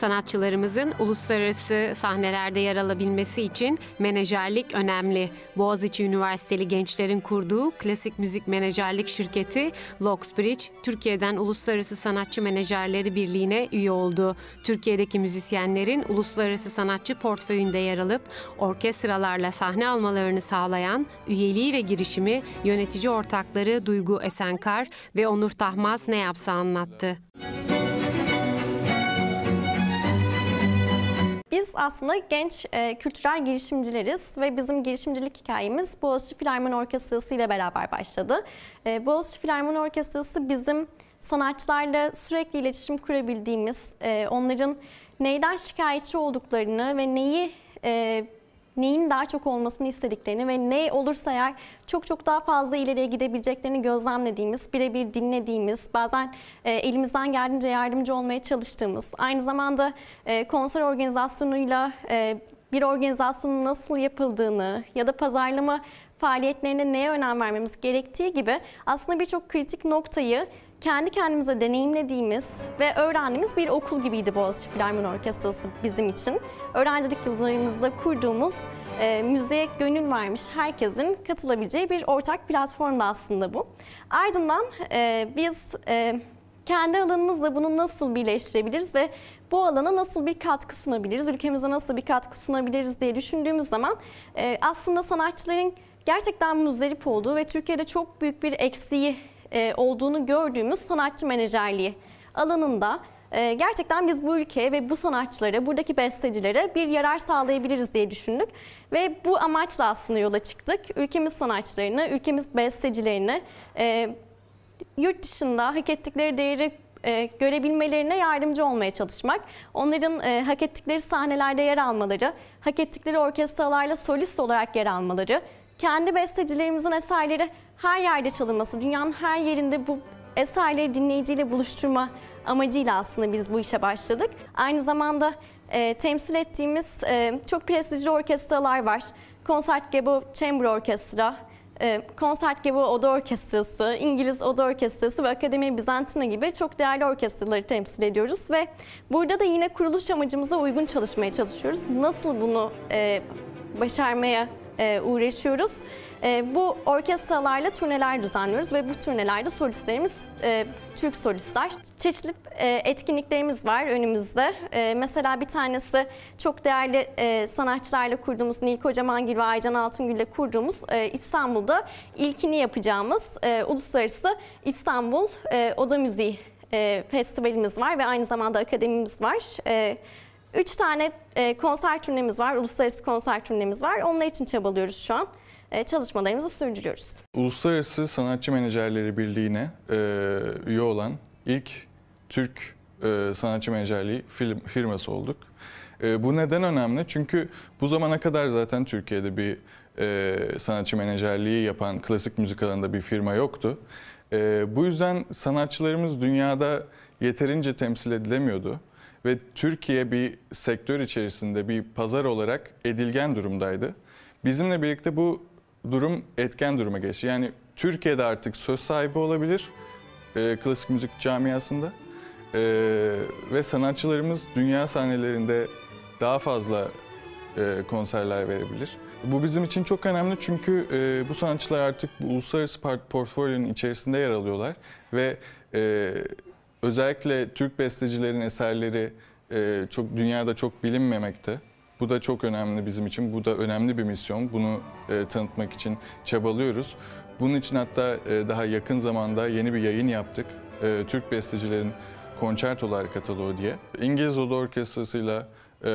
Sanatçılarımızın uluslararası sahnelerde yer alabilmesi için menajerlik önemli. Boğaziçi Üniversiteli gençlerin kurduğu klasik müzik menajerlik şirketi Locksbridge, Türkiye'den Uluslararası Sanatçı Menajerleri Birliği'ne üye oldu. Türkiye'deki müzisyenlerin uluslararası sanatçı portföyünde yer alıp orkestralarla sahne almalarını sağlayan üyeliği ve girişimi yönetici ortakları Duygu Esenkar ve Onur Tahmaz ne yapsa anlattı. Biz aslında genç e, kültürel girişimcileriz ve bizim girişimcilik hikayemiz Boğaziçi Filarmoni Orkestrası ile beraber başladı. E, Boğaziçi Filarmoni Orkestrası bizim sanatçılarla sürekli iletişim kurabildiğimiz, e, onların neyden şikayetçi olduklarını ve neyi e, neyin daha çok olmasını istediklerini ve ne olursa eğer çok çok daha fazla ileriye gidebileceklerini gözlemlediğimiz, birebir dinlediğimiz, bazen e, elimizden geldiğince yardımcı olmaya çalıştığımız, aynı zamanda e, konser organizasyonuyla e, bir organizasyonun nasıl yapıldığını ya da pazarlama faaliyetlerine neye önem vermemiz gerektiği gibi aslında birçok kritik noktayı kendi kendimize deneyimlediğimiz ve öğrendiğimiz bir okul gibiydi Boğaziçi Filarmoni Orkestrası bizim için. Öğrencilik yıllarımızda kurduğumuz e, müziğe gönül vermiş herkesin katılabileceği bir ortak platformda aslında bu. Ardından e, biz e, kendi alanımızla bunu nasıl birleştirebiliriz ve bu alana nasıl bir katkı sunabiliriz, ülkemize nasıl bir katkı sunabiliriz diye düşündüğümüz zaman e, aslında sanatçıların gerçekten muzdarip olduğu ve Türkiye'de çok büyük bir eksiği e, olduğunu gördüğümüz sanatçı menajerliği alanında e, gerçekten biz bu ülkeye ve bu sanatçılara, buradaki bestecilere bir yarar sağlayabiliriz diye düşündük. Ve bu amaçla aslında yola çıktık. Ülkemiz sanatçılarını, ülkemiz bestecilerini e, yurt dışında hak ettikleri değeri e, görebilmelerine yardımcı olmaya çalışmak, onların e, hak ettikleri sahnelerde yer almaları, hak ettikleri orkestralarla solist olarak yer almaları, kendi bestecilerimizin eserleri her yerde çalınması, dünyanın her yerinde bu eserleri dinleyiciyle buluşturma amacıyla aslında biz bu işe başladık. Aynı zamanda e, temsil ettiğimiz e, çok prestijli orkestralar var. Concertgebouw Chamber Orkestra, e, Concertgebouw Oda Orkestrası, İngiliz Oda Orkestrası ve Akademi Bizantina gibi çok değerli orkestraları temsil ediyoruz ve burada da yine kuruluş amacımıza uygun çalışmaya çalışıyoruz. Nasıl bunu e, başarmaya e, uğraşıyoruz. E, bu orkestralarla turneler düzenliyoruz ve bu turnelerde solistlerimiz e, Türk solistler. Çeşitli etkinliklerimiz var önümüzde. Mesela bir tanesi çok değerli sanatçılarla kurduğumuz Nil Kocamangil ve Aycan Altungül ile kurduğumuz İstanbul'da ilkini yapacağımız Uluslararası İstanbul Oda Müziği festivalimiz var ve aynı zamanda akademimiz var. Üç tane e, konser turnemiz var, uluslararası konser turnemiz var. Onlar için çabalıyoruz şu an. E, çalışmalarımızı sürdürüyoruz. Uluslararası Sanatçı Menajerleri Birliği'ne e, üye olan ilk Türk sanatçı menajerliği firması olduk. Bu neden önemli? Çünkü bu zamana kadar zaten Türkiye'de bir sanatçı menajerliği yapan klasik müzik alanında bir firma yoktu. Bu yüzden sanatçılarımız dünyada yeterince temsil edilemiyordu ve Türkiye bir sektör içerisinde bir pazar olarak edilgen durumdaydı. Bizimle birlikte bu durum etken duruma geçti. Yani Türkiye'de artık söz sahibi olabilir e, klasik müzik camiasında e, ve sanatçılarımız dünya sahnelerinde daha fazla e, konserler verebilir. Bu bizim için çok önemli çünkü e, bu sanatçılar artık bu uluslararası portfolyonun içerisinde yer alıyorlar ve e, özellikle Türk bestecilerin eserleri e, çok dünyada çok bilinmemekte. Bu da çok önemli bizim için. Bu da önemli bir misyon. Bunu e, tanıtmak için çabalıyoruz. Bunun için hatta e, daha yakın zamanda yeni bir yayın yaptık. E, Türk bestecilerin konçertolar kataloğu diye. İngiliz Oda Orkestrası'yla e,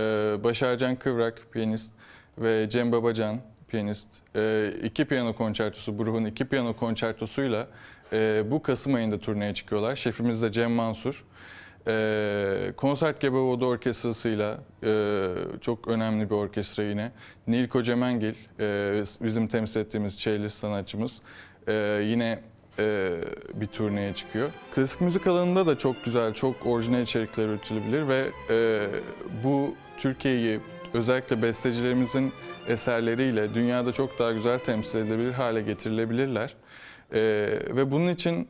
Başarcan Kıvrak, piyanist ve Cem Babacan, piyanist, e, iki piyano konçertosu, Bruch'un iki piyano konçertosuyla e, bu Kasım ayında turneye çıkıyorlar. Şefimiz de Cem Mansur. E, Konsert Gebavoğlu Orkestrası'yla e, çok önemli bir orkestra yine. Nil Kocamengil, e, bizim temsil ettiğimiz cellist sanatçımız. Yine bir turneye çıkıyor. Klasik müzik alanında da çok güzel, çok orijinal içerikler üretilebilir ve bu Türkiye'yi özellikle bestecilerimizin eserleriyle dünyada çok daha güzel temsil edilebilir hale getirilebilirler. E, ve bunun için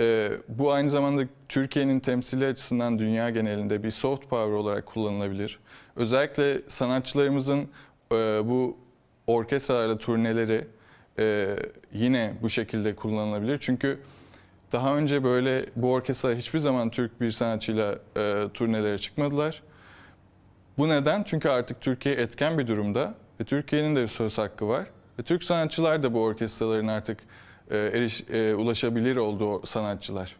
e, bu aynı zamanda Türkiye'nin temsili açısından dünya genelinde bir soft power olarak kullanılabilir. Özellikle sanatçılarımızın e, bu orkestralarla turneleri e, yine bu şekilde kullanılabilir. Çünkü daha önce böyle bu orkestra hiçbir zaman Türk bir sanatçıyla e, turnelere çıkmadılar. Bu neden? Çünkü artık Türkiye etken bir durumda ve Türkiye'nin de söz hakkı var. Ve Türk sanatçılar da bu orkestraların artık e, eriş, e, ulaşabilir olduğu sanatçılar.